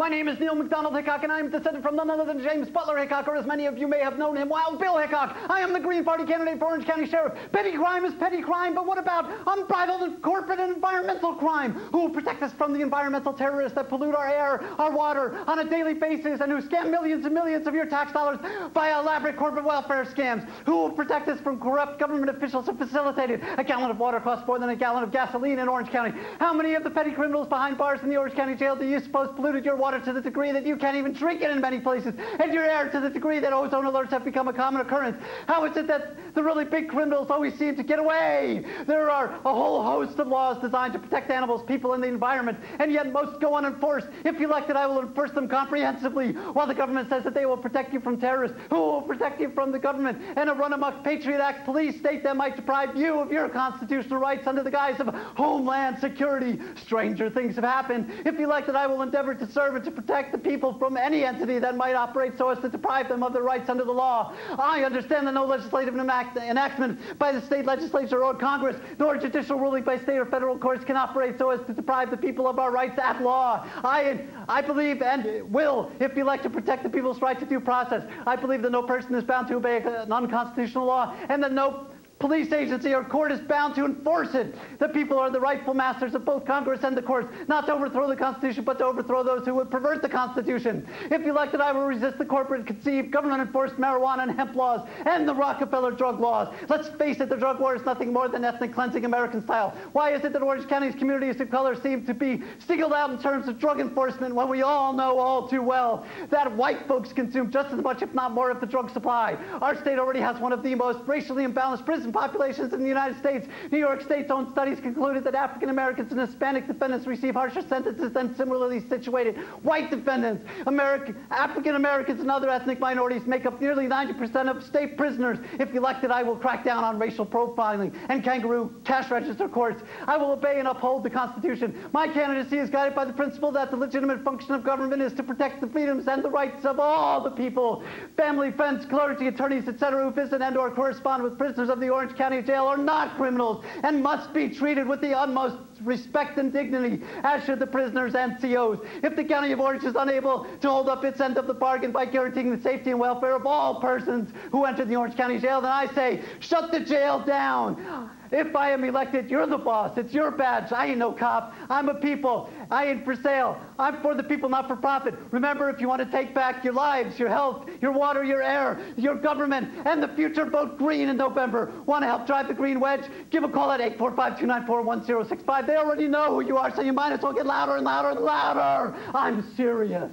My name is Neil MacDonald Hickok, and I am descended from none other than James Butler Hickok, or as many of you may have known him, Wild Bill Hickok. I am the Green Party candidate for Orange County Sheriff. Petty crime is petty crime, but what about unbridled corporate and environmental crime? Who will protect us from the environmental terrorists that pollute our air, our water, on a daily basis, and who scam millions and millions of your tax dollars by elaborate corporate welfare scams? Who will protect us from corrupt government officials who facilitated a gallon of water costs more than a gallon of gasoline in Orange County? How many of the petty criminals behind bars in the Orange County jail do you suppose polluted your water to the degree that you can't even drink it in many places, and your air to the degree that ozone alerts have become a common occurrence. How is it that the really big criminals always seem to get away? There are a whole host of laws designed to protect animals, people, and the environment, and yet most go unenforced. If elected, I will enforce them comprehensively, while the government says that they will protect you from terrorists. Who will protect you from the government? And a run-amok Patriot Act police state that might deprive you of your constitutional rights under the guise of homeland security. Stranger things have happened. If elected, I will endeavor to serve to protect protect the people from any entity that might operate so as to deprive them of their rights under the law. I understand that no legislative enact enactment by the state legislature or Congress, nor judicial ruling by state or federal courts can operate so as to deprive the people of our rights at law. I, I believe and will, if elected, protect the people's right to due process. I believe that no person is bound to obey an unconstitutional law and that no police agency or court is bound to enforce it. The people are the rightful masters of both Congress and the courts, not to overthrow the Constitution, but to overthrow those who would pervert the Constitution. If elected, I will resist the corporate conceived government-enforced marijuana and hemp laws and the Rockefeller drug laws. Let's face it, the drug war is nothing more than ethnic cleansing American style. Why is it that Orange County's communities of color seem to be singled out in terms of drug enforcement when we all know all too well that white folks consume just as much, if not more, of the drug supply? Our state already has one of the most racially imbalanced prison populations in the United States. New York State's own studies concluded that African Americans and Hispanic defendants receive harsher sentences than similarly situated white defendants. American, African Americans and other ethnic minorities make up nearly 90% of state prisoners. If elected, I will crack down on racial profiling and kangaroo cash register courts. I will obey and uphold the Constitution. My candidacy is guided by the principle that the legitimate function of government is to protect the freedoms and the rights of all the people. Family, friends, clergy, attorneys, etc., who visit and or correspond with prisoners of the Orange County Jail are not criminals and must be treated with the utmost respect and dignity, as should the prisoners and COs. If the County of Orange is unable to hold up its end of the bargain by guaranteeing the safety and welfare of all persons who enter the Orange County Jail, then I say, shut the jail down. If I am elected, you're the boss. It's your badge. I ain't no cop. I'm a people. I ain't for sale. I'm for the people, not for profit. Remember, if you want to take back your lives, your health, your water, your air, your government, and the future, vote green in November. Want to help drive the green wedge? Give a call at 845-294-1065. They already know who you are, so you might as well get louder and louder and louder. I'm serious.